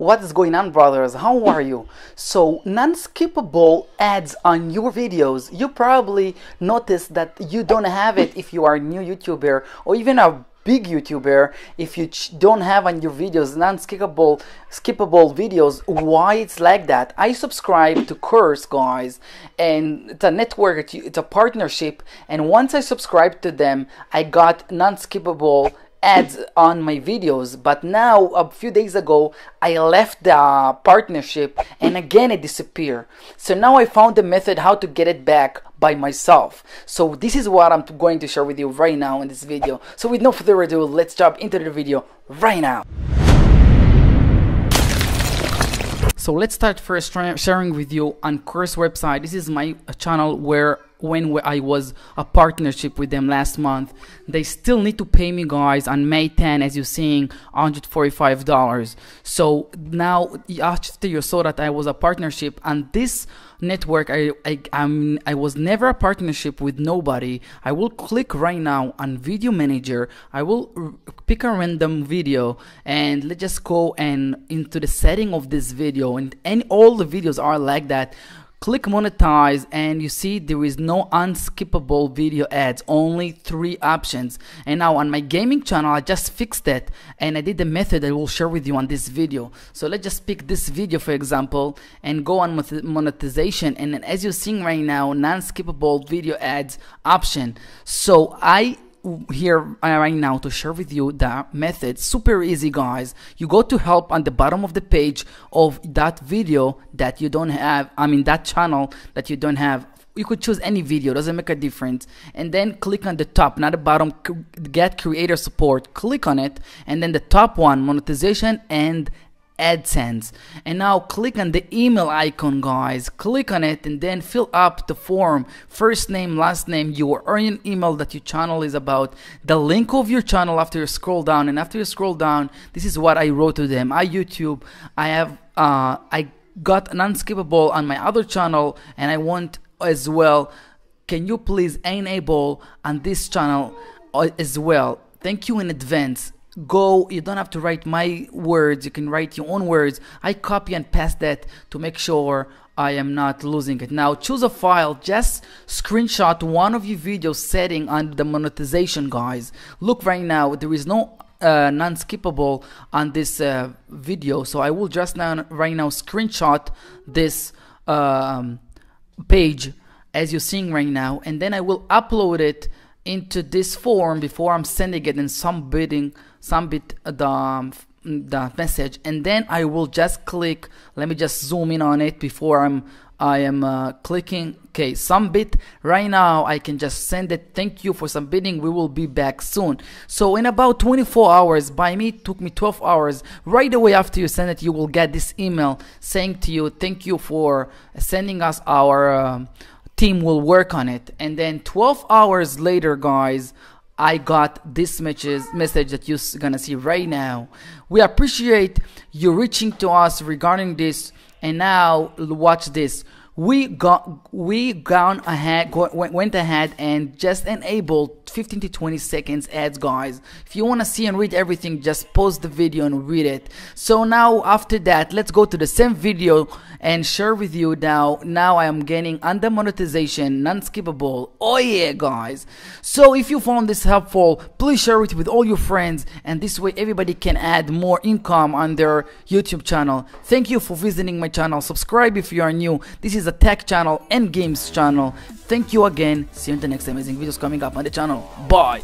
What is going on, brothers? How are you? So, non skippable ads on your videos. You probably noticed that you don't have it if you are a new YouTuber or even a big YouTuber if you don't have on your videos non-skippable skippable videos why it's like that I subscribe to Curse guys and it's a network it's a partnership and once I subscribe to them I got non-skippable ads on my videos but now a few days ago i left the partnership and again it disappeared. So now i found the method how to get it back by myself. So this is what i'm going to share with you right now in this video. So with no further ado let's jump into the video right now. So let's start first sharing with you on course website. This is my channel where when I was a partnership with them last month. They still need to pay me guys on May 10 as you're seeing $145. So now after you saw that I was a partnership and this network I, I I'm I was never a partnership with nobody I will click right now on video manager I will pick a random video and let's just go and into the setting of this video and any all the videos are like that Click monetize and you see there is no unskippable video ads, only three options. And now on my gaming channel, I just fixed that and I did the method I will share with you on this video. So let's just pick this video for example and go on with monetization and as you're seeing right now, non-skippable video ads option. So I here right now to share with you the method. Super easy guys. You go to help on the bottom of the page of that video that you don't have i mean that channel that you don't have. You could choose any video doesn't make a difference. And then click on the top not the bottom get creator support. Click on it and then the top one monetization and AdSense. And now click on the email icon, guys. Click on it and then fill up the form. First name, last name, your earning email that your channel is about, the link of your channel after you scroll down. And after you scroll down, this is what I wrote to them. I YouTube, I have, uh, I got an unskippable on my other channel and I want as well. Can you please enable on this channel uh, as well? Thank you in advance go you don't have to write my words you can write your own words. I copy and paste that to make sure i am not losing it. Now choose a file. Just screenshot one of your videos setting on the monetization guys. Look right now. There is no uh, non-skippable on this uh, video. So i will just now right now screenshot this um, page as you're seeing right now and then i will upload it into this form before I'm sending it and submitting submit the um, the message. And then I will just click let me just zoom in on it before I'm I am uh, clicking. Okay submit right now I can just send it. Thank you for submitting we will be back soon. So in about 24 hours by me took me 12 hours right away after you send it you will get this email saying to you thank you for sending us our uh, team will work on it. And then 12 hours later, guys, I got this message, message that you're gonna see right now. We appreciate you reaching to us regarding this. And now watch this. We got we gone ahead went ahead and just enabled 15 to 20 seconds ads guys. If you want to see and read everything just pause the video and read it. So now after that let's go to the same video and share with you now now I am getting under monetization non-skippable. Oh yeah guys. So if you found this helpful please share it with all your friends and this way everybody can add more income on their YouTube channel. Thank you for visiting my channel. Subscribe if you are new. This is a tech channel and games channel thank you again see you in the next amazing videos coming up on the channel Bye.